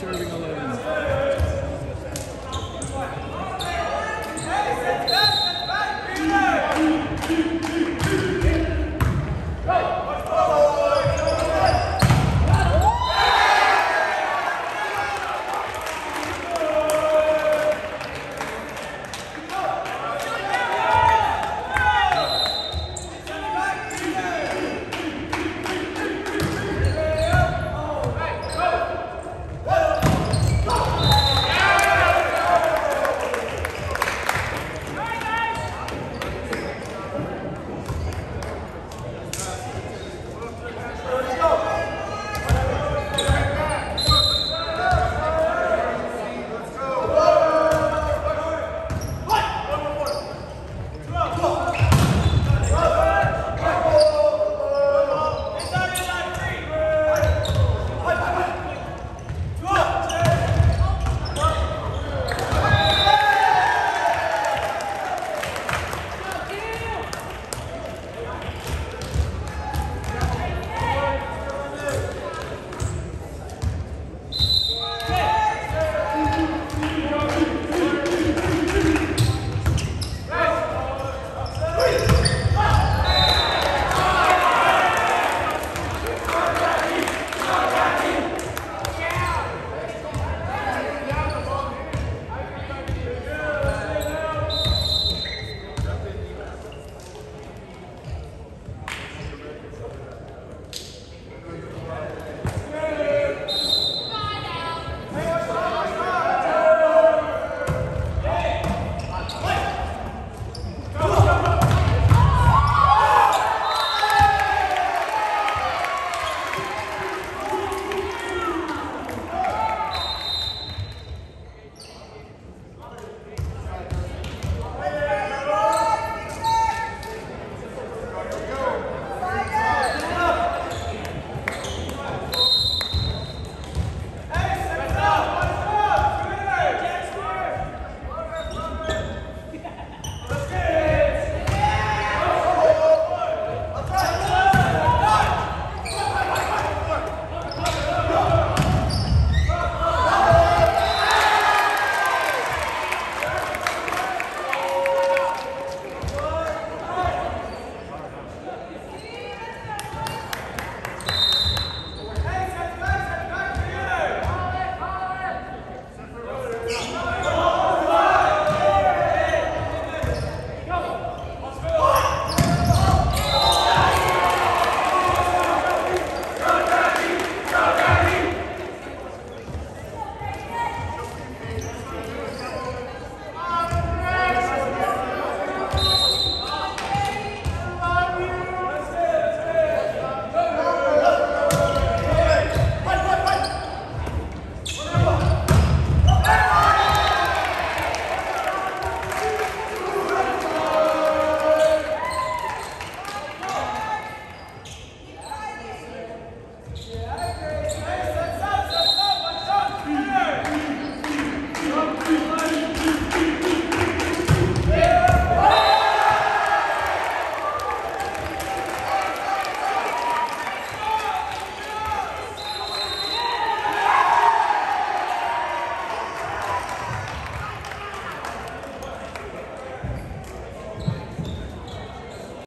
serving a lot